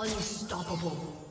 Unstoppable.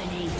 Dominating.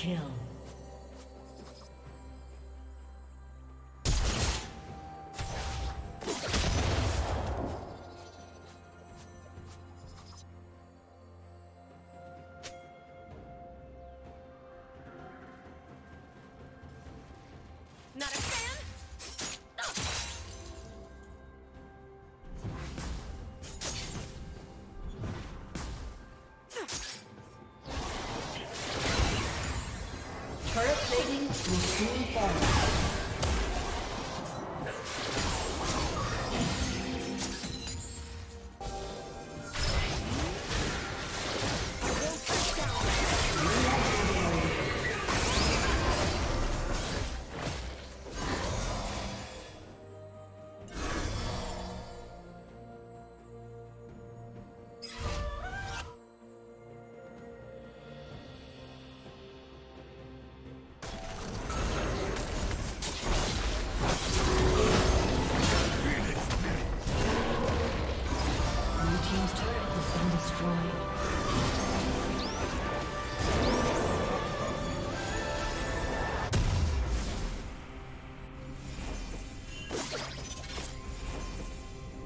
Kill. Your team fallen.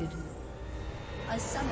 Disconnected. A summoner.